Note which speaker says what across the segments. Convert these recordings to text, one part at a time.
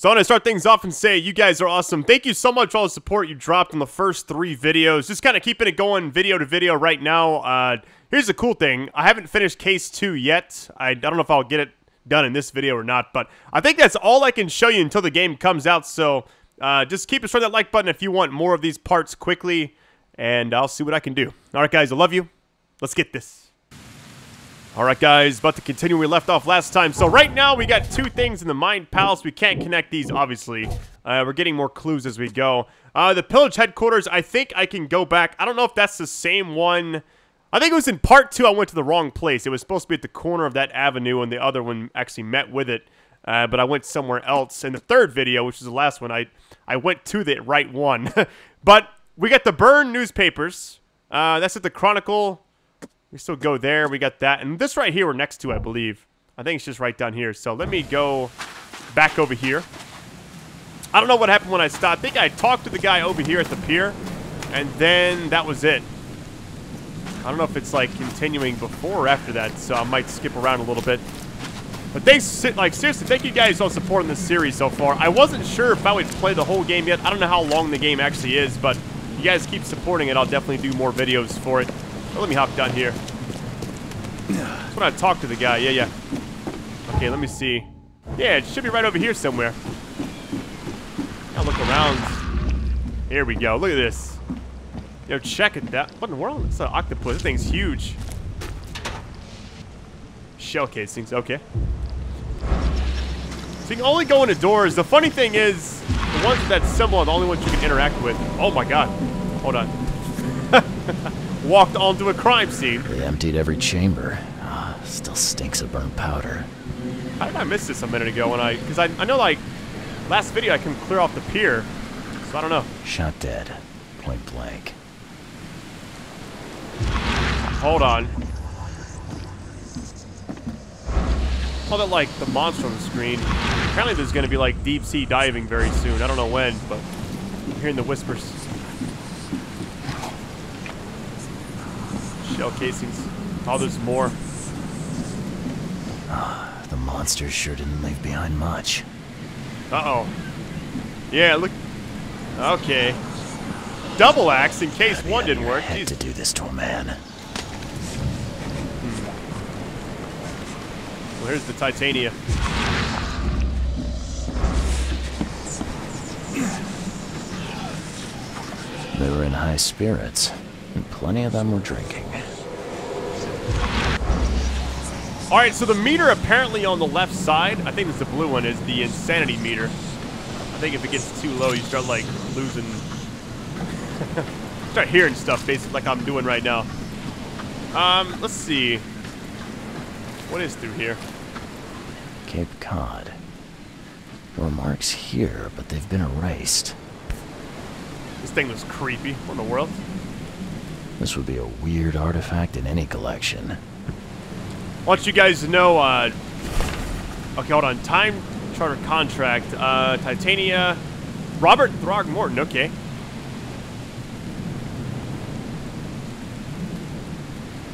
Speaker 1: So I want to start things off and say you guys are awesome. Thank you so much for all the support you dropped in the first three videos. Just kind of keeping it going video to video right now. Uh, here's the cool thing. I haven't finished case two yet. I, I don't know if I'll get it done in this video or not, but I think that's all I can show you until the game comes out. So uh, just keep us destroying that like button if you want more of these parts quickly, and I'll see what I can do. All right, guys, I love you. Let's get this. Alright guys, about to continue where we left off last time. So right now we got two things in the Mind Palace. We can't connect these, obviously. Uh, we're getting more clues as we go. Uh, the Pillage Headquarters, I think I can go back. I don't know if that's the same one. I think it was in part two I went to the wrong place. It was supposed to be at the corner of that avenue and the other one actually met with it. Uh, but I went somewhere else. In the third video, which is the last one, I, I went to the right one. but we got the Burn newspapers. Uh, that's at the Chronicle we still go there. We got that. And this right here we're next to, I believe. I think it's just right down here. So let me go back over here. I don't know what happened when I stopped. I think I talked to the guy over here at the pier. And then that was it. I don't know if it's like continuing before or after that. So I might skip around a little bit. But thanks, sit like seriously, thank you guys for supporting this series so far. I wasn't sure if I would play the whole game yet. I don't know how long the game actually is, but you guys keep supporting it. I'll definitely do more videos for it. Oh, let me hop down here. That's when I talk to the guy. Yeah, yeah. Okay, let me see. Yeah, it should be right over here somewhere. I'll look around. Here we go. Look at this. Yo, check it out. What in the world? It's an octopus. This thing's huge. Shell casings. Okay. So you can only go into doors. The funny thing is, the ones that symbol are the only ones you can interact with. Oh my god. Hold on. walked onto a crime scene.
Speaker 2: They emptied every chamber. Oh, still stinks of burnt powder.
Speaker 1: How did I miss this a minute ago when I... Because I, I know, like, last video I can clear off the pier. So I don't know.
Speaker 2: Shot dead. Point blank.
Speaker 1: Hold on. Saw that, like, the monster on the screen. Apparently there's going to be, like, deep sea diving very soon. I don't know when, but I'm hearing the whispers. Shell casings. Oh, there's more.
Speaker 2: Ah, the monsters sure didn't leave behind much.
Speaker 1: Uh-oh. Yeah, look. Okay. Double axe in case one didn't work.
Speaker 2: Had to do this to a man.
Speaker 1: Well, here's the Titania.
Speaker 2: They were in high spirits, and plenty of them were drinking.
Speaker 1: Alright, so the meter apparently on the left side, I think it's the blue one, is the insanity meter. I think if it gets too low, you start, like, losing... start hearing stuff, basically, like I'm doing right now. Um, let's see. What is through here?
Speaker 2: Cape Cod. There marks here, but they've been erased.
Speaker 1: This thing was creepy. What in the world?
Speaker 2: This would be a weird artifact in any collection.
Speaker 1: Want you guys to know, uh... Okay, hold on. Time charter contract. Uh, Titania. Robert Throgmorton, okay.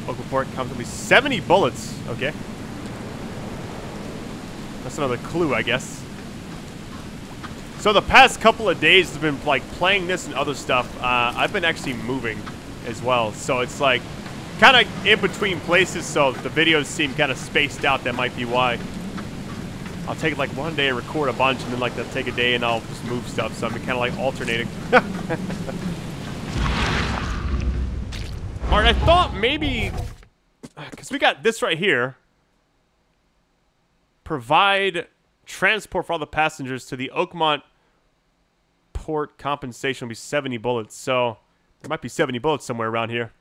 Speaker 1: Local port me 70 bullets. Okay. That's another clue, I guess. So the past couple of days have been like playing this and other stuff. Uh, I've been actually moving as well. So it's like kind of in between places, so the videos seem kind of spaced out. That might be why. I'll take like one day and record a bunch, and then like they'll take a day and I'll just move stuff. So I'm kind of like alternating. All right, I thought maybe uh, because we got this right here. Provide transport for all the passengers to the Oakmont port. Compensation will be 70 bullets. So there might be 70 bullets somewhere around here.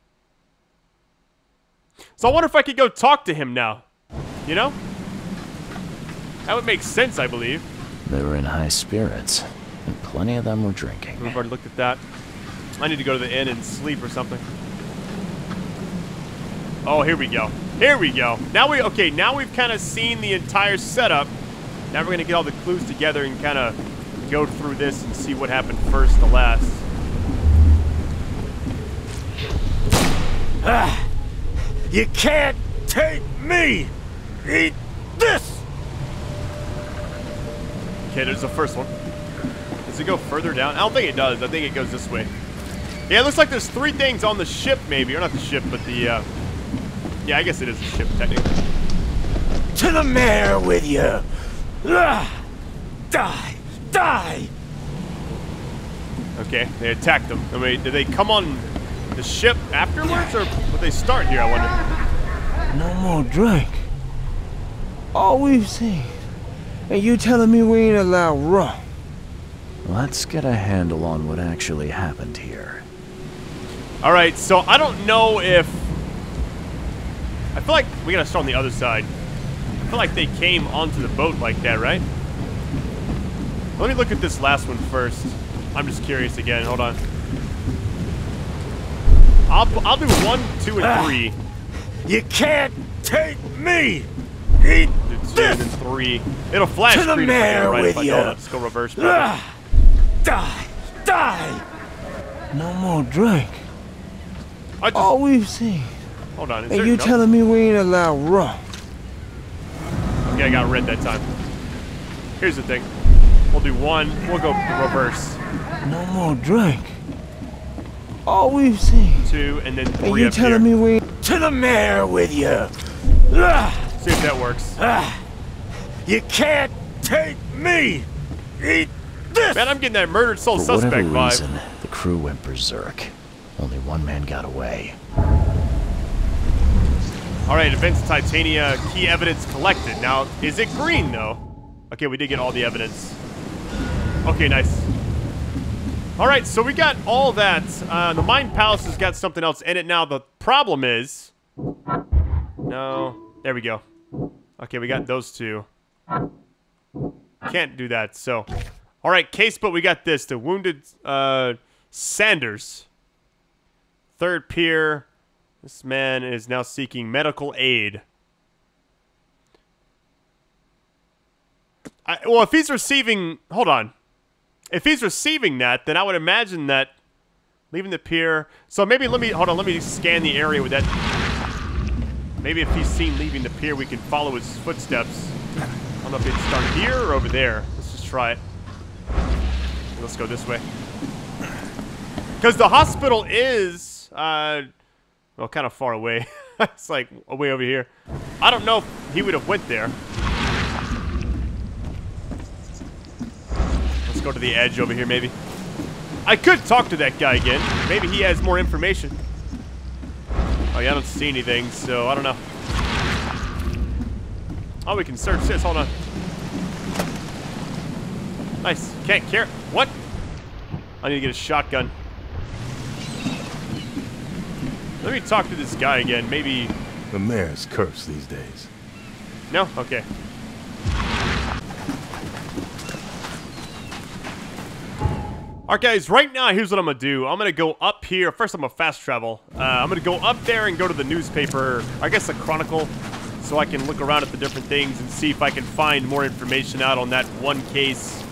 Speaker 1: So I wonder if I could go talk to him now. You know? That would make sense, I believe.
Speaker 2: They were in high spirits, and plenty of them were drinking.
Speaker 1: We've already looked at that. I need to go to the inn and sleep or something. Oh, here we go. Here we go. Now we, okay, now we've kind of seen the entire setup. Now we're going to get all the clues together and kind of go through this and see what happened first to last.
Speaker 3: Ah, you can't take me! Eat this!
Speaker 1: Okay, there's the first one. Does it go further down? I don't think it does. I think it goes this way. Yeah, it looks like there's three things on the ship, maybe. Or not the ship, but the, uh... Yeah, I guess it is the ship, technically.
Speaker 3: To the mayor with you! Ah! Die! Die!
Speaker 1: Okay, they attacked them. I mean, did they come on the ship afterwards, or would they start here, I wonder?
Speaker 3: No more drink. All we've seen. And you telling me we ain't allowed rum?
Speaker 2: Let's get a handle on what actually happened here.
Speaker 1: Alright, so I don't know if... I feel like we gotta start on the other side. I feel like they came onto the boat like that, right? Let me look at this last one first. I'm just curious again. Hold on. I'll, I'll do one, two, and
Speaker 3: Ah.
Speaker 1: three.
Speaker 3: You can't take me! Eat
Speaker 1: Do two and three. It'll flash
Speaker 3: To the
Speaker 1: screen if I get it
Speaker 3: mayor
Speaker 1: right.
Speaker 3: With
Speaker 1: I don't,
Speaker 3: ya.
Speaker 1: I'll go reverse. probably.
Speaker 3: Ah! Die! Die! No more drink.
Speaker 1: I just,
Speaker 3: All we've seen.
Speaker 1: hold on. Is
Speaker 3: And you
Speaker 1: no-
Speaker 3: telling me we ain't allowed rum?
Speaker 1: Okay, I got red that time. Here's the thing. We'll do one. We'll go reverse.
Speaker 3: No more drink. All we've seen.
Speaker 1: Two, and then
Speaker 3: And
Speaker 1: three
Speaker 3: you
Speaker 1: up here.
Speaker 3: telling me we to the mayor with you?
Speaker 1: See if that works.
Speaker 3: Ah! You can't take me. Eat this.
Speaker 1: Man, I'm getting that murdered soul
Speaker 2: For whatever
Speaker 1: suspect vibe.
Speaker 2: reason, the crew went berserk. Only one man got away.
Speaker 1: All right, events Titania, key evidence collected. Now, is it green though? Okay, we did get all the evidence. Okay, nice. All right, so we got all that. Uh, the Mind Palace has got something else in it now. The problem is, no, there we go. Okay, we got those two. Can't do that. So, all right, case, but we got this: the wounded uh, Sanders, third pier. This man is now seeking medical aid. I, well, if he's receiving, hold on. If he's receiving that, then I would imagine that leaving the pier. So maybe let me hold on. Let me scan the area with that. Maybe if he's seen leaving the pier, we can follow his footsteps. I don't know if it's started here or over there. Let's just try it. Let's go this way. Because the hospital is, uh, well, kind of far away. it's like way over here. I don't know if he would have went there. Go to the edge over here, maybe. I could talk to that guy again. Maybe he has more information. Oh, yeah, I don't see anything, so I don't know. Oh, we can search this. Hold on. Nice. Can't care. What? I need to get a shotgun. Let me talk to this guy again. Maybe.
Speaker 4: The mayor's cursed these days.
Speaker 1: No? Okay. Alright guys, right now here's what I'm gonna do. I'm gonna go up here. First I'm gonna fast travel. Uh, I'm gonna go up there and go to the newspaper, I guess the Chronicle, so I can look around at the different things and see if I can find more information out on that one case.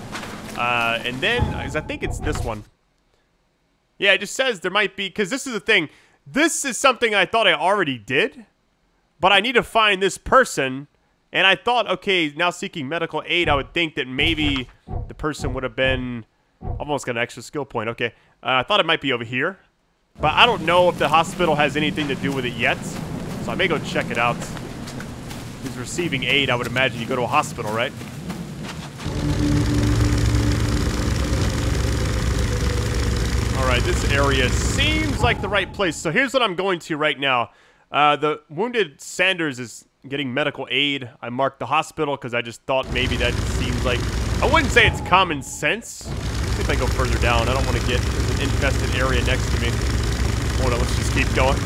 Speaker 1: Uh, and then, I think it's this one. Yeah, it just says there might be, because this is the thing. This is something I thought I already did, but I need to find this person. And I thought, okay, now seeking medical aid, I would think that maybe the person would have been almost got an extra skill point. Okay, uh, I thought it might be over here, but I don't know if the hospital has anything to do with it yet. So I may go check it out. He's receiving aid. I would imagine you go to a hospital, right? All right, this area seems like the right place. So here's what I'm going to right now. Uh, the wounded Sanders is getting medical aid. I marked the hospital because I just thought maybe that seems like... I wouldn't say it's common sense. See if I go further down. I don't want to get an infested area next to me. Hold on, let's just keep going.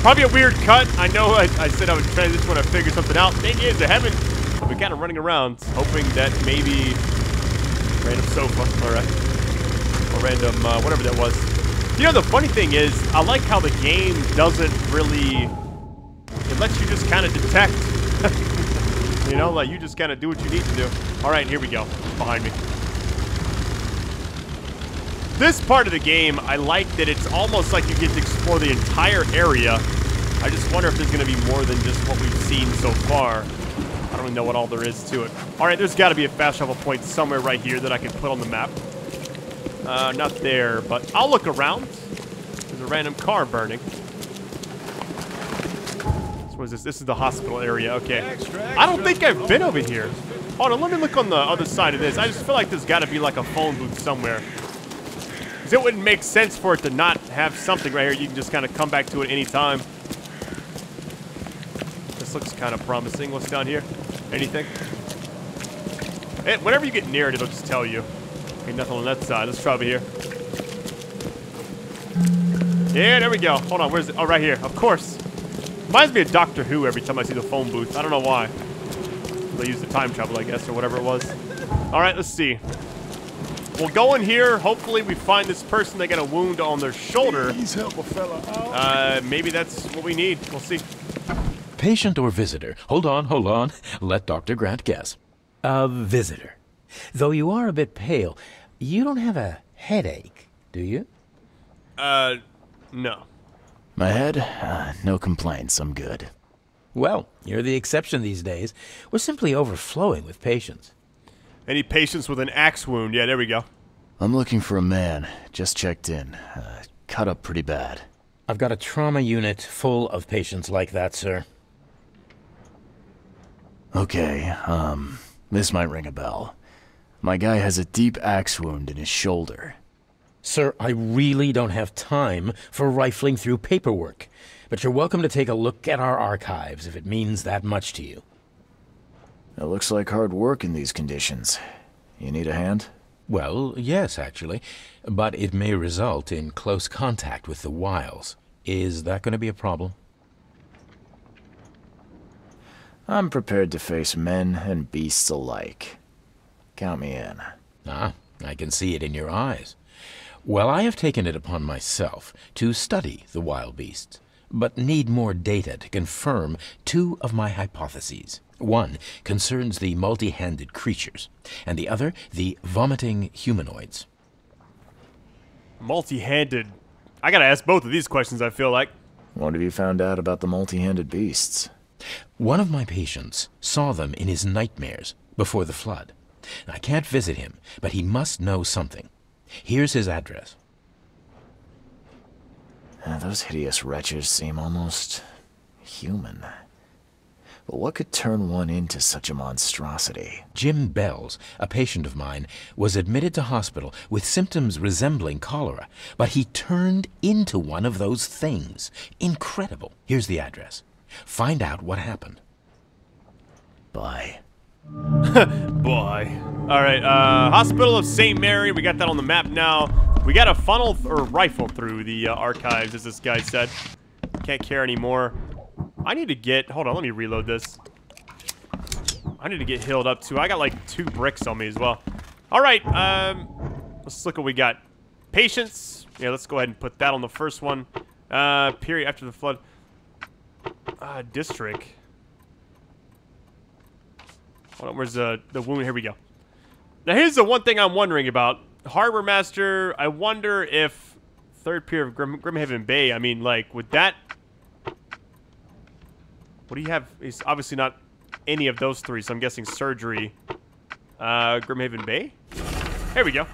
Speaker 1: Probably a weird cut. I know I, I said I would try. transition when I figure something out. Thing is, I haven't... I've been kind of running around, hoping that maybe... Random sofa. All right or random, uh, whatever that was. You know, the funny thing is, I like how the game doesn't really, it lets you just kind of detect. you know, like you just kind of do what you need to do. All right, here we go, behind me. This part of the game, I like that it's almost like you get to explore the entire area. I just wonder if there's going to be more than just what we've seen so far. I don't even know what all there is to it. All right, there's got to be a fast travel point somewhere right here that I can put on the map. Uh, not there, but I'll look around. There's a random car burning. So what is this? This is the hospital area. Okay. I don't think I've been over here. Hold on, let me look on the other side of this. I just feel like there's got to be like a phone booth somewhere. Because it wouldn't make sense for it to not have something right here. You can just kind of come back to it anytime. This looks kind of promising. What's down here? Anything? Eh, hey, whenever you get near it, it'll just tell you. Okay, nothing on that side. Let's try over here. Yeah, there we go. Hold on, where's it? Oh, right here. Of course. Reminds me of Doctor Who every time I see the phone booth. I don't know why. They use the time travel, I guess, or whatever it was. All right, let's see. We'll go in here. Hopefully, we find this person. They got a wound on their shoulder.
Speaker 4: Please help a fella out.
Speaker 1: Uh, maybe that's what we need. We'll see.
Speaker 5: Patient or visitor? Hold on, hold on. Let Dr. Grant guess. A visitor. Though you are a bit pale, you don't have a headache, do you?
Speaker 1: Uh, no.
Speaker 2: My head? Uh, no complaints. I'm good.
Speaker 5: Well, you're the exception these days. We're simply overflowing with patients.
Speaker 1: Any patients with an axe wound? Yeah, there we go.
Speaker 2: I'm looking for a man. Just checked in. Uh, cut up pretty bad.
Speaker 5: I've got a trauma unit full of patients like that, sir.
Speaker 2: Okay, um, this might ring a bell. My guy has a deep axe wound in his shoulder.
Speaker 5: Sir, I really don't have time for rifling through paperwork, but you're welcome to take a look at our archives if it means that much to you.
Speaker 2: It looks like hard work in these conditions. You need a hand?
Speaker 5: Well, yes, actually, but it may result in close contact with the wiles. Is that going to be a problem?
Speaker 2: I'm prepared to face men and beasts alike. Count me in.
Speaker 5: Ah, I can see it in your eyes. Well, I have taken it upon myself to study the wild beasts, but need more data to confirm two of my hypotheses. One concerns the multi-handed creatures, and the other the vomiting humanoids.
Speaker 1: Multi-handed. I gotta ask both of these questions, I feel like.
Speaker 2: What have you found out about the multi-handed beasts?
Speaker 5: One of my patients saw them in his nightmares before the flood. I can't visit him, but he must know something. Here's his address.
Speaker 2: Uh, those hideous wretches seem almost human. But what could turn one into such a monstrosity?
Speaker 5: Jim Bells, a patient of mine, was admitted to hospital with symptoms resembling cholera, but he turned into one of those things. Incredible. Here's the address. Find out what happened.
Speaker 2: Bye.
Speaker 1: Boy. All right, uh, Hospital of St. Mary. We got that on the map now. We got a funnel or rifle through the uh, archives, as this guy said. Can't care anymore. I need to get... Hold on, let me reload this. I need to get healed up, too. I got, like, two bricks on me as well. All right, um, let's look what we got. Patience. Yeah, let's go ahead and put that on the first one. Uh, period after the flood. Uh, district. Hold on, where's the, the wound? Here we go. Now, here's the one thing I'm wondering about. Harbor Master, I wonder if third pier of Grim, Grimhaven Bay, I mean, like, would that... What do you have? He's obviously not any of those three, so I'm guessing surgery. Uh, Grimhaven Bay? There we go.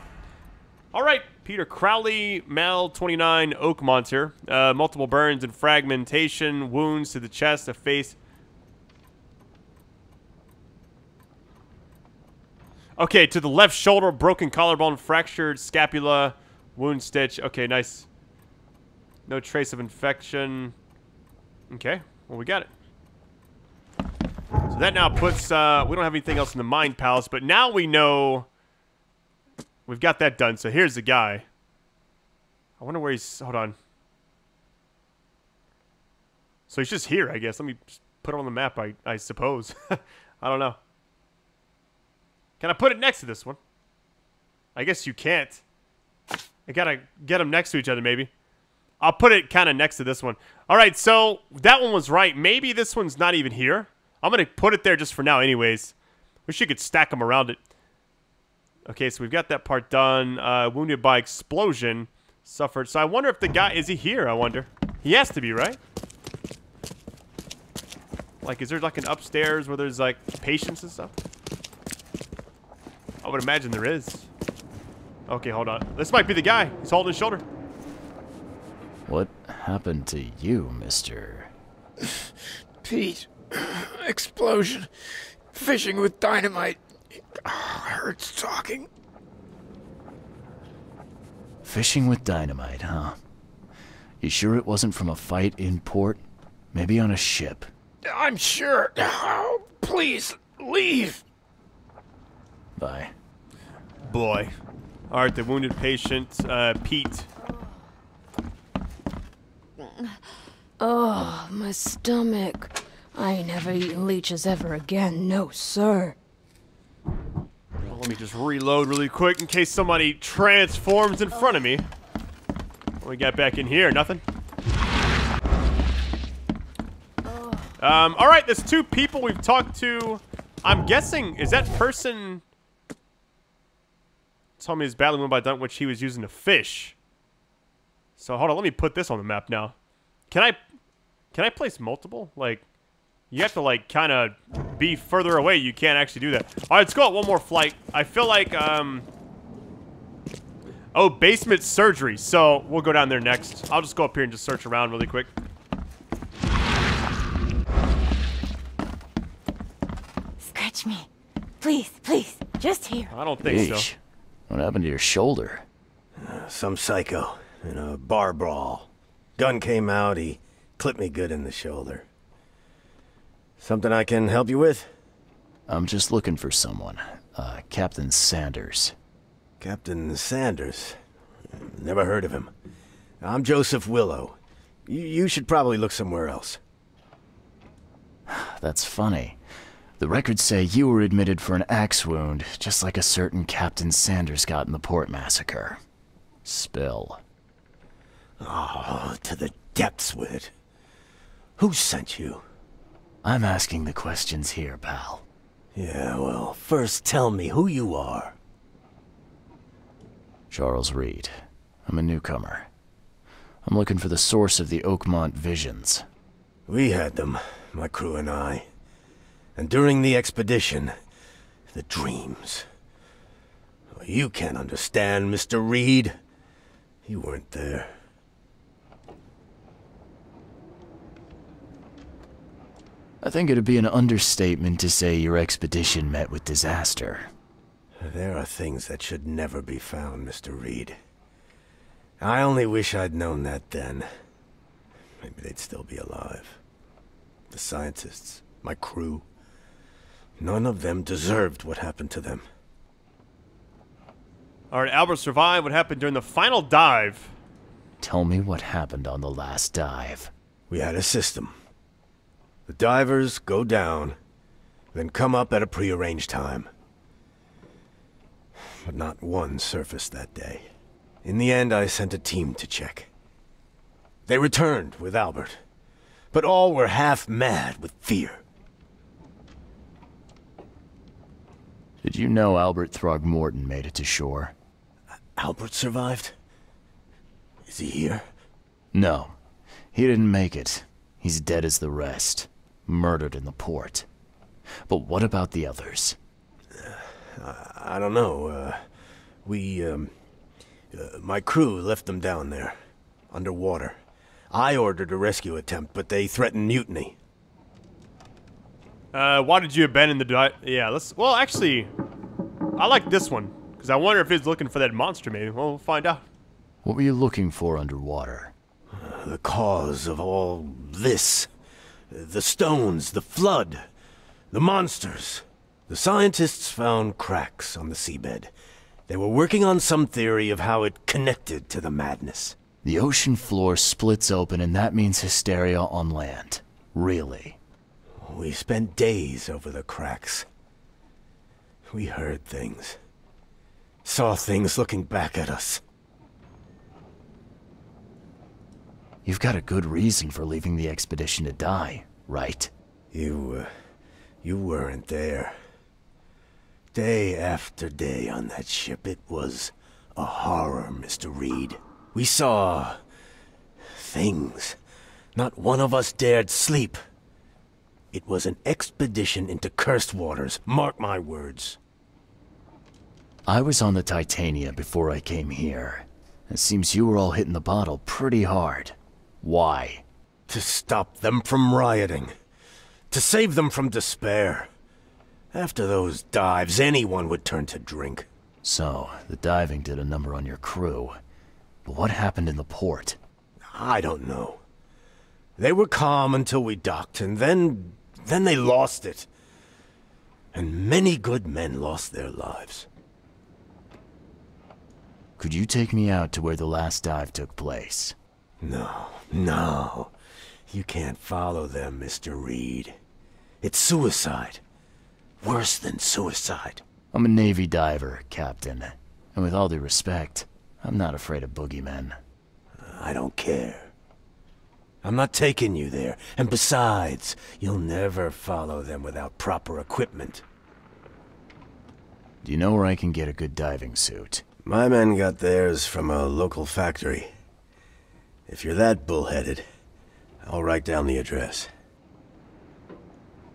Speaker 1: All right, Peter Crowley, Mal 29, Oakmont here. Uh, multiple burns and fragmentation, wounds to the chest, the face. Okay, to the left shoulder, broken collarbone, fractured scapula, wound stitch. Okay, nice. No trace of infection. Okay, well, we got it. That now puts, uh, we don't have anything else in the Mind Palace, but now we know we've got that done. So here's the guy. I wonder where he's, hold on. So he's just here, I guess. Let me put it on the map, I, I suppose. I don't know. Can I put it next to this one? I guess you can't. I gotta get them next to each other, maybe. I'll put it kind of next to this one. All right, so that one was right. Maybe this one's not even here. I'm going to put it there just for now anyways. Wish you could stack them around it. Okay, so we've got that part done. Uh, wounded by explosion. Suffered. So I wonder if the guy... Is he here, I wonder? He has to be, right? Like, is there like an upstairs where there's like patients and stuff? I would imagine there is. Okay, hold on. This might be the guy. He's holding his shoulder.
Speaker 2: What happened to you, mister?
Speaker 6: Pete, explosion, fishing with dynamite. Ah, hurts talking.
Speaker 2: Fishing with dynamite, huh? You sure it wasn't from a fight in port? Maybe on a ship?
Speaker 6: I'm sure. Oh, please, leave.
Speaker 2: Bye.
Speaker 1: Boy. All right, the wounded patient, uh, Pete.
Speaker 7: Oh, my stomach. I ain't never eating leeches ever again, no sir.
Speaker 1: Well, let me just reload really quick in case somebody transforms in front of me. What we got back in here? Nothing? Um, all right, there's two people we've talked to. I'm guessing, is that person... Told me his badly wounded by dunk, which he was using to fish. So hold on, let me put this on the map now. Can I, can I place multiple? Like, you have to like kind of be further away. You can't actually do that. All right, let's go out one more flight. I feel like, um, oh, basement surgery. So we'll go down there next. I'll just go up here and just search around really quick.
Speaker 8: Scratch me. Please, please. Just here.
Speaker 1: I don't think so.
Speaker 2: What happened to your shoulder?
Speaker 4: Some psycho in a bar brawl. Gun came out, he clipped me good in the shoulder. Something I can help you with?
Speaker 2: I'm just looking for someone. Uh, Captain Sanders.
Speaker 4: Captain Sanders. Never heard of him. I'm Joseph Willow. You, you should probably look somewhere else.
Speaker 2: That's funny. The records say you were admitted for an axe wound, just like a certain Captain Sanders got in the port massacre. Spill.
Speaker 4: Oh, to the depths with it. Who sent you?
Speaker 2: I'm asking the questions here, pal.
Speaker 4: Yeah, well, first tell me who you are.
Speaker 2: Charles Reed. I'm a newcomer. I'm looking for the source of the Oakmont visions.
Speaker 4: We had them, my crew and I. And during the expedition, the dreams. You can't understand, Mr. Reed. You weren't there.
Speaker 2: I think it'd be an understatement to say your expedition met with disaster.
Speaker 4: There are things that should never be found, Mr. Reed. I only wish I'd known that then. Maybe they'd still be alive. The scientists, my crew. None of them deserved what happened to them.
Speaker 1: All right, Albert survived. What happened during the final dive?
Speaker 2: Tell me what happened on the last dive.
Speaker 4: We had a system. The divers go down, then come up at a prearranged time. But not one surfaced that day. In the end, I sent a team to check. They returned with Albert, but all were half mad with fear.
Speaker 2: Did you know Albert Throgmorton made it to shore?
Speaker 4: Albert survived? Is he here?
Speaker 2: No. He didn't make it. He's dead as the rest. Murdered in the port. But what about the others?
Speaker 4: I don't know. Uh, we, um, uh, my crew left them down there, underwater. I ordered a rescue attempt, but they threatened mutiny.
Speaker 1: Uh, why did you abandon the dive? Yeah, let's. Well, actually, I like this one because I wonder if he's looking for that monster. Maybe well, we'll find out.
Speaker 2: What were you looking for underwater?
Speaker 4: The cause of all this. The stones, the flood, the monsters. The scientists found cracks on the seabed. They were working on some theory of how it connected to the madness.
Speaker 2: The ocean floor splits open and that means hysteria on land. Really?
Speaker 4: We spent days over the cracks. We heard things. Saw things looking back at us.
Speaker 2: You've got a good reason for leaving the expedition to die, right?
Speaker 4: You, uh, you weren't there. Day after day on that ship, it was a horror, Mr. Reed. We saw... things. Not one of us dared sleep. It was an expedition into cursed waters. Mark my words.
Speaker 2: I was on the Titania before I came here. It seems you were all hitting the bottle pretty hard. Why?
Speaker 4: To stop them from rioting. To save them from despair. After those dives, anyone would turn to drink.
Speaker 2: So, the diving did a number on your crew. But what happened in the port?
Speaker 4: I don't know. They were calm until we docked, and then... then they lost it. And many good men lost their lives.
Speaker 2: Could you take me out to where the last dive took place?
Speaker 4: No, no. You can't follow them, Mr. Reed. It's suicide. Worse than suicide.
Speaker 2: I'm a Navy diver, Captain. And with all due respect, I'm not afraid of boogeymen.
Speaker 4: I don't care. I'm not taking you there. And besides, you'll never follow them without proper equipment.
Speaker 2: Do you know where I can get a good diving suit?
Speaker 4: My men got theirs from a local factory. If you're that bullheaded, I'll write down the address.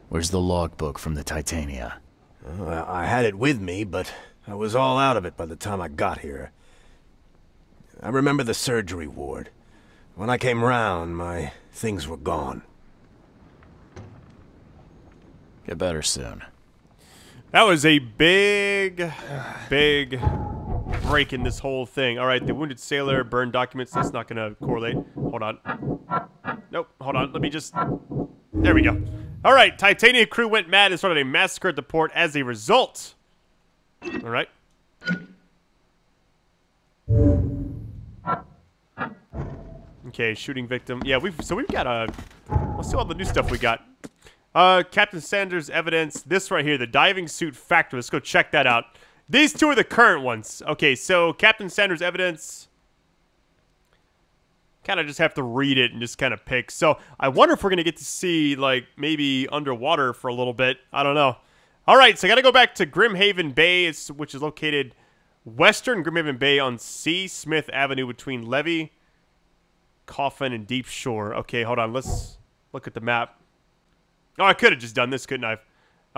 Speaker 2: Where's the logbook from the Titania?
Speaker 4: I I had it with me, but I was all out of it by the time I got here. I remember the surgery ward. When I came round, my things were gone.
Speaker 2: Get better soon.
Speaker 1: That was a big, big break in this whole thing. All right, the wounded sailor, burned documents. That's not going to correlate. Hold on. Nope. Hold on. Let me just. There we go. All right, Titania crew went mad and started a massacre at the port as a result. All right. Okay, shooting victim. Yeah, we've so we've got a. Let's see all the new stuff we got. Uh, Captain Sanders evidence. This right here, the diving suit factory. Let's go check that out. These two are the current ones. Okay, so Captain Sanders evidence. Kind of just have to read it and just kind of pick. So I wonder if we're gonna get to see like maybe underwater for a little bit. I don't know. All right, so I got to go back to Grimhaven Bay, which is located western Grimhaven Bay on C. Smith Avenue between Levy, Coffin, and Deep Shore. Okay, hold on. Let's look at the map. Oh, I could have just done this, couldn't I?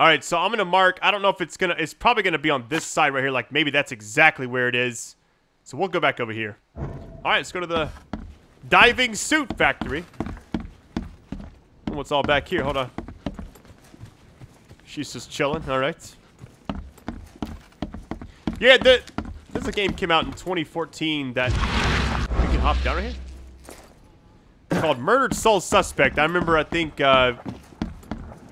Speaker 1: All right, so I'm going to mark. I don't know if it's going to, it's probably going to be on this side right here. Like maybe that's exactly where it is. So we'll go back over here. All right, let's go to the diving suit factory. What's all back here? Hold on. She's just chilling. All right. Yeah, the, this a game came out in 2014 that we can hop down right here. It's called Murdered Soul Suspect. I remember. I think. Uh,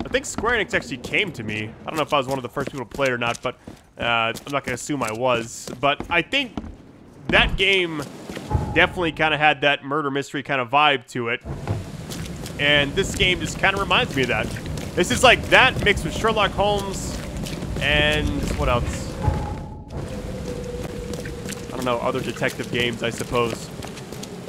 Speaker 1: I think Square Enix actually came to me. I don't know if I was one of the first people to play it or not, but uh, I'm not gonna assume I was. But I think that game definitely kind of had that murder mystery kind of vibe to it. And this game just kind of reminds me of that. This is like that mixed with Sherlock Holmes and what else? I don't know, other detective games, I suppose.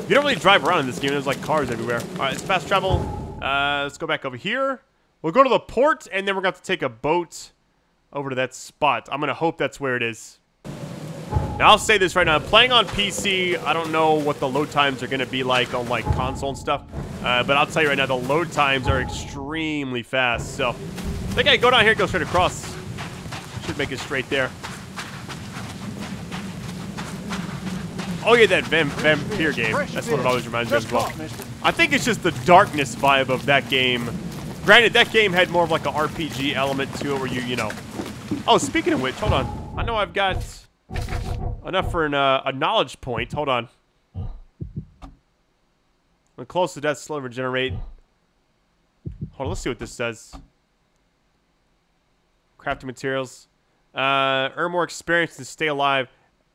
Speaker 1: You don't really drive around in this game. There's like cars everywhere. All right, it's fast travel. Uh, let's go back over here. We'll go to the port, and then we're going to have to take a boat over to that spot. I'm going to hope that's where it is. Now, I'll say this right now. I'm playing on PC, I don't know what the load times are going to be like on, like, console and stuff. Uh, but I'll tell you right now, the load times are extremely fast. So, I think I go down here go straight across. Should make it straight there. Oh, yeah, that Vam Vampire game. That's what it always reminds me of as well. I think it's just the darkness vibe of that game. Granted, that game had more of like a RPG element to it where you, you know... Oh, speaking of which, hold on. I know I've got enough for an, uh, a knowledge point. Hold on. When close to death, slow regenerate. Hold on, let's see what this says. Crafting materials. Uh, earn more experience and stay alive.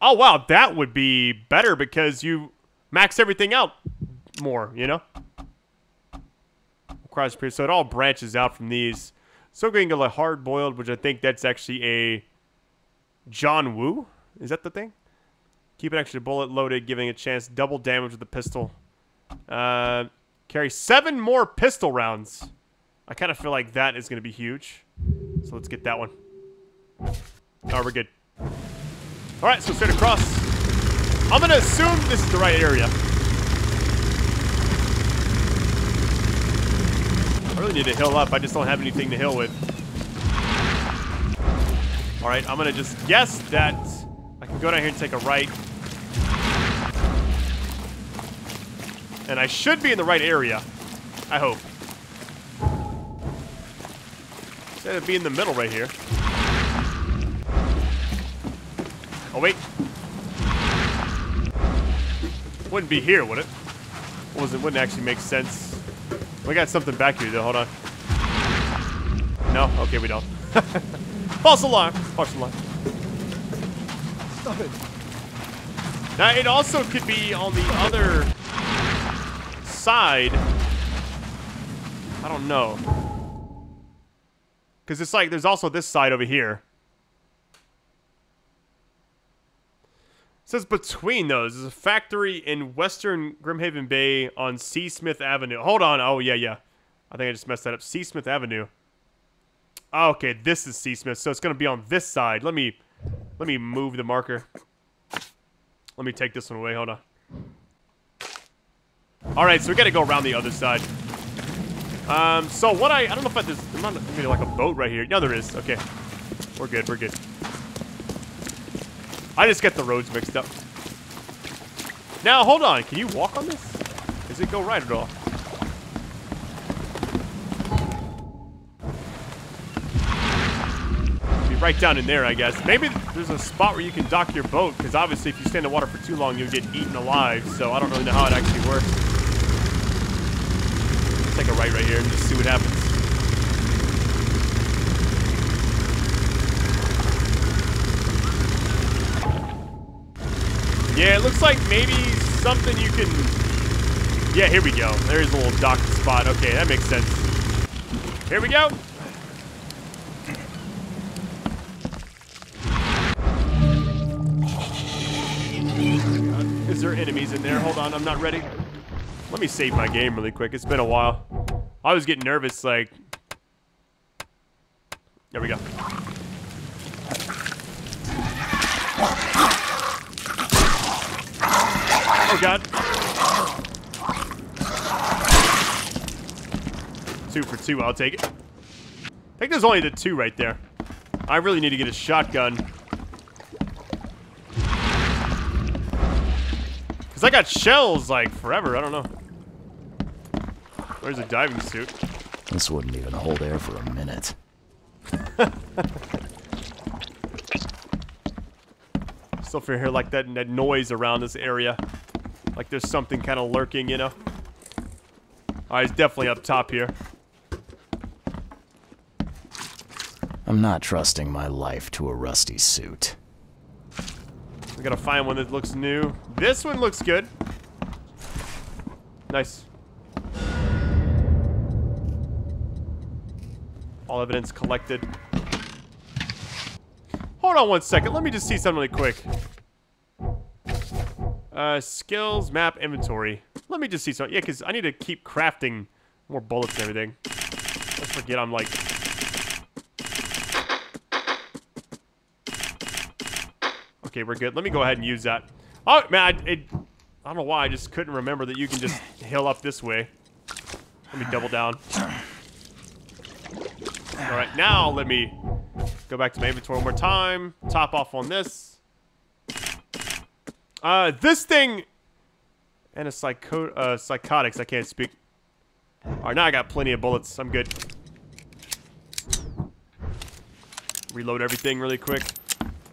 Speaker 1: Oh, wow, that would be better because you max everything out more, you know? Cross So it all branches out from these. So going to like hard boiled, which I think that's actually a John Woo. Is that the thing? Keep an extra bullet loaded, giving a chance double damage with the pistol. Uh, carry seven more pistol rounds. I kind of feel like that is going to be huge. So let's get that one. Oh, we're good. All right, so straight across. I'm going to assume this is the right area. I really need to heal up. I just don't have anything to heal with. Alright, I'm gonna just guess that I can go down here and take a right. And I should be in the right area. I hope. Instead of being in the middle right here. Oh, wait. Wouldn't be here, would it? Wasn't, wouldn't actually make sense. We got something back here, though. Hold on. No? Okay, we don't. False alarm. False alarm. Stop it. Now, it also could be on the other side. I don't know. Because it's like, there's also this side over here. Says between those. is a factory in western Grimhaven Bay on C. Smith Avenue. Hold on. Oh, yeah, yeah. I think I just messed that up. C. Smith Avenue. Oh, okay, this is C. Smith, so it's going to be on this side. Let me, let me move the marker. Let me take this one away. Hold on. All right, so we got to go around the other side. Um, so what I, I don't know if I, there's, not maybe like a boat right here. No, there is. Okay. We're good, we're good. I just get the roads mixed up. Now, hold on. Can you walk on this? Does it go right at all? Be right down in there, I guess. Maybe there's a spot where you can dock your boat, because obviously if you stay in the water for too long, you'll get eaten alive, so I don't really know how it actually works. Take a right right here and just see what happens. Yeah, it looks like maybe something you can... Yeah, here we go. There's a little dock spot. Okay, that makes sense. Here we go. Uh, is there enemies in there? Hold on, I'm not ready. Let me save my game really quick. It's been a while. I was getting nervous, like... There we go. Oh, God. Two for two, I'll take it. I think there's only the two right there. I really need to get a shotgun. Because I got shells, like, forever. I don't know. Where's the diving suit?
Speaker 2: This wouldn't even hold air for a minute.
Speaker 1: Still feel hear like that, and that noise around this area. Like there's something kind of lurking, you know? Alright, it's definitely up top here.
Speaker 2: I'm not trusting my life to a rusty suit.
Speaker 1: We gotta find one that looks new. This one looks good. Nice. All evidence collected. Hold on one second. Let me just see something really quick. Uh, skills, map, inventory. Let me just see something. Yeah, because I need to keep crafting more bullets and everything. Let's forget I'm like... Okay, we're good. Let me go ahead and use that. Oh, man, I, it, I don't know why. I just couldn't remember that you can just heal up this way. Let me double down. All right, now let me go back to my inventory one more time. Top off on this. Uh, this thing and a psycho uh, psychotics. I can't speak. All right, now I got plenty of bullets. I'm good. Reload everything really quick.